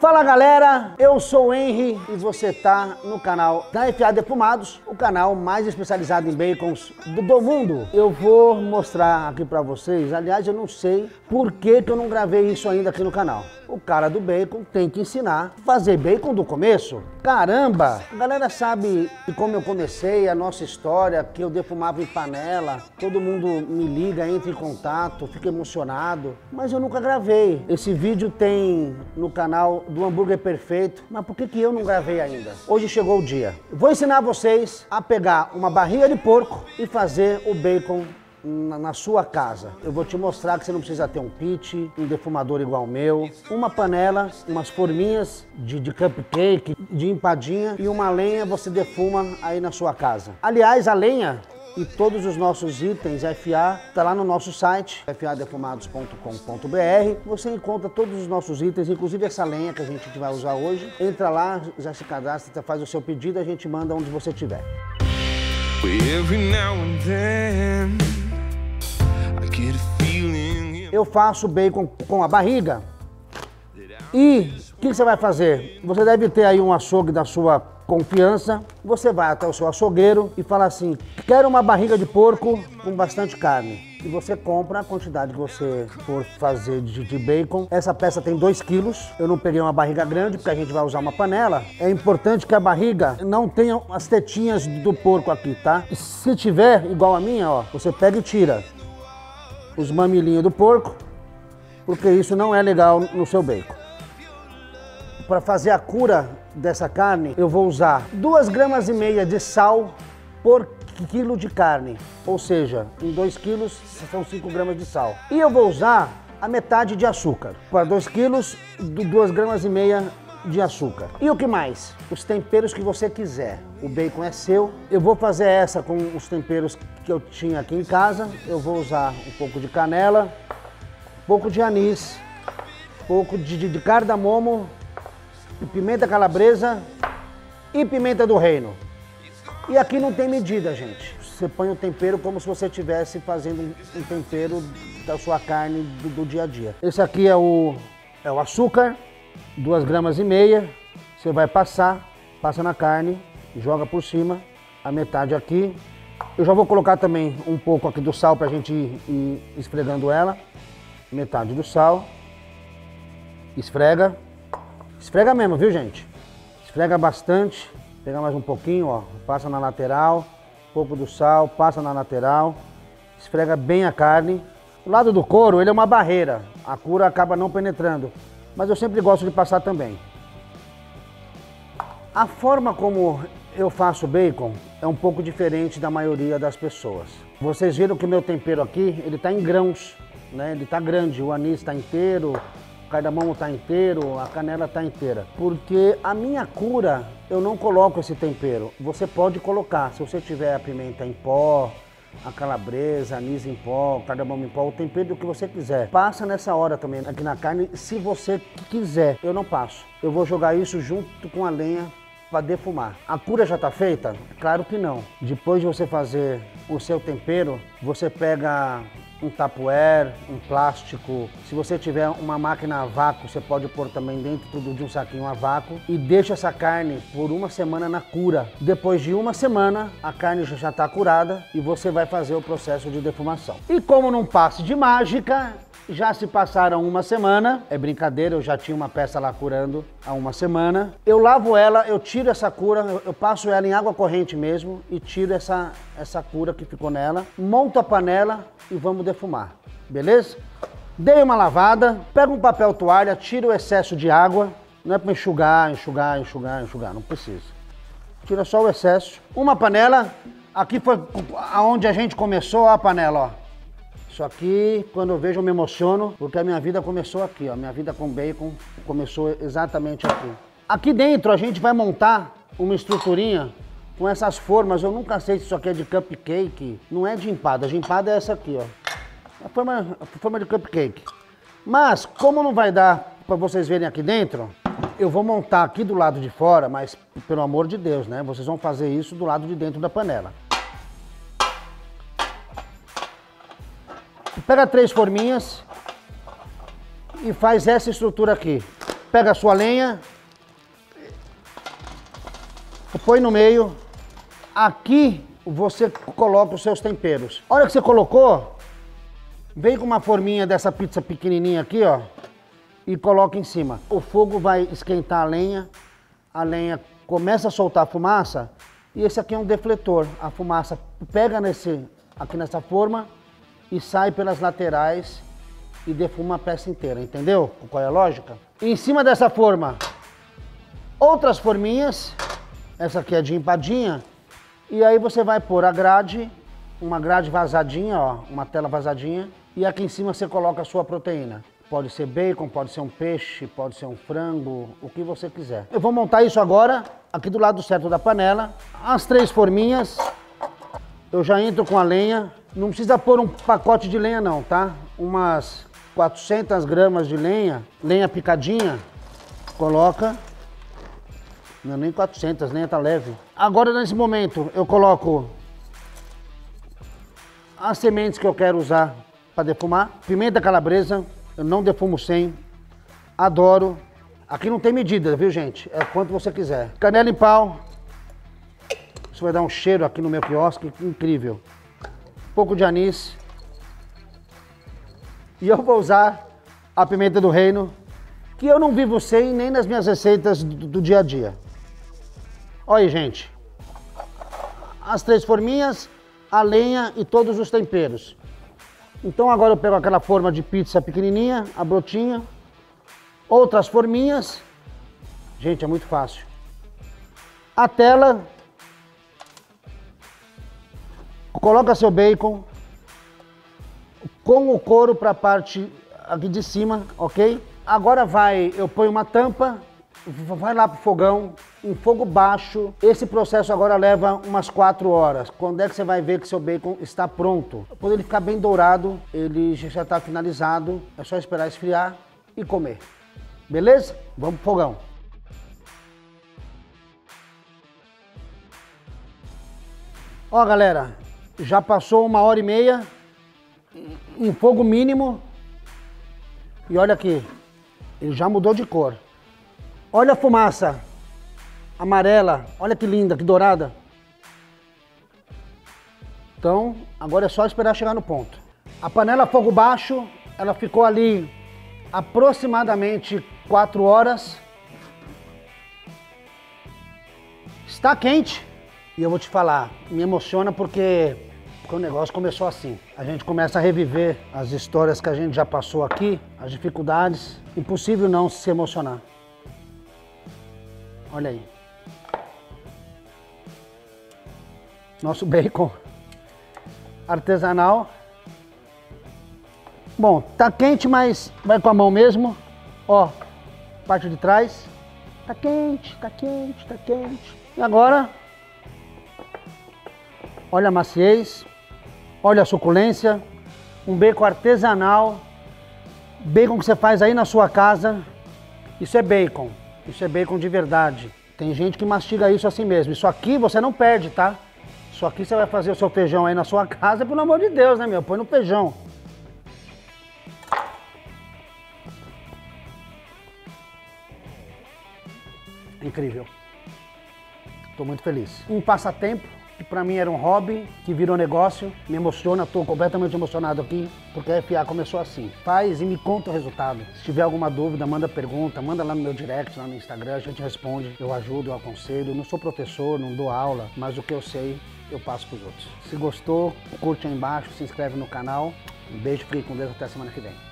Fala galera, eu sou o Henry e você tá no canal da FA Defumados, o canal mais especializado em bacons do, do mundo. Eu vou mostrar aqui pra vocês, aliás eu não sei por que, que eu não gravei isso ainda aqui no canal. O cara do bacon tem que ensinar a fazer bacon do começo. Caramba! A galera sabe como eu comecei, a nossa história, que eu defumava em panela, todo mundo me liga, entra em contato, fica emocionado, mas eu nunca gravei. Esse vídeo tem no canal do Hambúrguer Perfeito, mas por que, que eu não gravei ainda? Hoje chegou o dia. Vou ensinar vocês a pegar uma barriga de porco e fazer o bacon na, na, sua casa. Eu vou te mostrar que você não precisa ter um pit, um defumador igual o meu, uma panela, umas forminhas de, de cupcake, de empadinha e uma lenha você defuma aí na sua casa. Aliás, a lenha e todos os nossos itens FA está lá no nosso site, fadefumados.com.br. Você encontra todos os nossos itens, inclusive essa lenha que a gente vai usar hoje. Entra lá, já se cadastra, faz o seu pedido, a gente manda onde você estiver. Eu faço bacon com a barriga. E o que, você vai fazer? Você deve ter aí um açougue da sua confiança. Você vai até o seu açougueiro e fala assim: quero uma barriga de porco com bastante carne e você compra a quantidade que você for fazer de, de, bacon. Essa peça tem 2 quilos. Eu não peguei uma barriga grande porque a gente vai usar uma panela. É importante que a barriga não tenha as tetinhas do porco aqui, tá? Se tiver igual a minha, ó, você pega e tira os mamilinhos do porco, porque isso não é legal no seu bacon. Para fazer a cura dessa carne, eu vou usar duas gramas e meia de sal por quilo de carne, ou seja, em 2 quilos são 5 gramas de sal. E eu vou usar a metade de açúcar. Para 2 quilos, 2 gramas e meia de açúcar. E o que mais? Os temperos que você quiser. O bacon é seu. Eu vou fazer essa com os temperos que eu tinha aqui em casa. Eu vou usar um pouco de canela, um pouco de anis, um pouco de, de, de cardamomo, pimenta calabresa e pimenta do reino. E aqui não tem medida, gente. Você põe o tempero como se você estivesse fazendo um tempero da sua carne do, do dia a dia. Esse aqui é o, é o açúcar, duas gramas e meia, você vai passar, passa na carne, joga por cima, a metade aqui. Eu já vou colocar também um pouco aqui do sal para a gente ir, ir esfregando ela. Metade do sal. Esfrega. Esfrega mesmo, viu gente? Esfrega bastante. Pega mais um pouquinho, ó. Passa na lateral. Um pouco do sal, passa na lateral. Esfrega bem a carne. O lado do couro, ele é uma barreira. A cura acaba não penetrando mas eu sempre gosto de passar também. A forma como eu faço bacon é um pouco diferente da maioria das pessoas. Vocês viram que o meu tempero aqui, ele está em grãos, né? Ele está grande, o anis está inteiro, o cardamomo está inteiro, a canela está inteira. Porque a minha cura, eu não coloco esse tempero. Você pode colocar, se você tiver a pimenta em pó, a calabresa, anis em pó, cardamomo em pó, o tempero que você quiser. Passa nessa hora também aqui na carne, se você quiser. Eu não passo. Eu vou jogar isso junto com a lenha para defumar. A cura já está feita? Claro que não. Depois de você fazer o seu tempero, você pega um tapuer, um plástico. Se você tiver uma máquina a vácuo, você pode pôr também dentro de um saquinho a vácuo e deixa essa carne por uma semana na cura. Depois de uma semana, a carne já está curada e você vai fazer o processo de defumação. E como não passe de mágica, já se passaram uma semana, é brincadeira, eu já tinha uma peça lá curando há uma semana. Eu lavo ela, eu tiro essa cura, eu passo ela em água corrente mesmo e tiro essa, essa cura que ficou nela. Monto a panela e vamos defumar, beleza? Dei uma lavada, pego um papel toalha, tiro o excesso de água. Não é para enxugar, enxugar, enxugar, enxugar, não precisa. Tira só o excesso. Uma panela, aqui foi aonde a gente começou a panela, ó. Isso aqui, quando eu vejo, eu me emociono, porque a minha vida começou aqui, ó. Minha vida com bacon começou exatamente aqui. Aqui dentro a gente vai montar uma estruturinha com essas formas. Eu nunca sei se isso aqui é de cupcake. Não é de empada. De empada é essa aqui, ó. A forma, a forma de cupcake. Mas, como não vai dar para vocês verem aqui dentro, eu vou montar aqui do lado de fora, mas pelo amor de Deus, né? Vocês vão fazer isso do lado de dentro da panela. Pega três forminhas e faz essa estrutura aqui. pega a sua lenha, põe no meio. Aqui você coloca os seus temperos. A hora que você colocou, vem com uma forminha dessa pizza pequenininha aqui, ó, e coloca em cima. O fogo vai esquentar a lenha, a lenha começa a soltar fumaça, e esse aqui é um defletor. A fumaça pega nesse, aqui nessa forma e sai pelas laterais e defuma a peça inteira, entendeu? Qual é a lógica? em cima dessa forma, outras forminhas, essa aqui é de empadinha, e aí você vai pôr a grade, uma grade vazadinha, ó, uma tela vazadinha, e aqui em cima você coloca a sua proteína. Pode ser bacon, pode ser um peixe, pode ser um frango, o que você quiser. Eu vou montar isso agora, aqui do lado certo da panela. As três forminhas, eu já entro com a lenha. Não precisa pôr um pacote de lenha não, tá? Umas 400 gramas de lenha, lenha picadinha, coloca. Não, nem 400, lenha tá leve. Agora, nesse momento, eu coloco as sementes que eu quero usar para defumar. Pimenta calabresa, eu não defumo sem. Adoro. Aqui não tem medida, viu, gente? É quanto você quiser. Canela em pau. Isso vai dar um cheiro aqui no meu quiosque incrível. Um pouco de anis. E eu vou usar a pimenta do reino, que eu não vivo sem nem nas minhas receitas do, do dia a dia. Olha aí, gente. As três forminhas, a lenha e todos os temperos. Então agora eu pego aquela forma de pizza pequenininha, a brotinha, outras forminhas. Gente, é muito fácil. A tela. Coloca seu bacon, com o couro para a parte aqui de cima, ok? Agora vai, eu ponho uma tampa, vai lá pro fogão, em fogo baixo. Esse processo agora leva umas 4 horas. Quando é que você vai ver que seu bacon está pronto? Quando ele ficar bem dourado, ele já está finalizado. É só esperar esfriar e comer. Beleza? Vamos pro fogão. Ó galera, já passou uma hora e meia em fogo mínimo. E olha aqui, ele já mudou de cor. Olha a fumaça amarela, olha que linda, que dourada. Então, agora é só esperar chegar no ponto. A panela a fogo baixo, ela ficou ali aproximadamente 4 horas. Está quente. E eu vou te falar, me emociona porque porque o negócio começou assim. A gente começa a reviver as histórias que a gente já passou aqui, as dificuldades. Impossível não se emocionar. Olha aí. Nosso bacon artesanal. Bom, tá quente, mas vai com a mão mesmo. Ó, parte de trás. Tá quente, tá quente, tá quente. E agora, olha a maciez. Olha a suculência, um bacon artesanal, bacon que você faz aí na sua casa. Isso é bacon, isso é bacon de verdade. Tem gente que mastiga isso assim mesmo. Isso aqui você não perde, tá? Isso aqui você vai fazer o seu feijão aí na sua casa, pelo amor de Deus, né, meu? Põe no feijão. Incrível. Estou muito feliz. Um passatempo que para mim era um hobby, que virou negócio, me emociona, estou completamente emocionado aqui, porque a FA começou assim. Faz e me conta o resultado. Se tiver alguma dúvida, manda pergunta, manda lá no meu direct, lá no Instagram, a gente responde, eu ajudo, eu aconselho. não sou professor, não dou aula, mas o que eu sei, eu passo para os outros. Se gostou, curte aí embaixo, se inscreve no canal. Um beijo, fique com Deus, até semana que vem.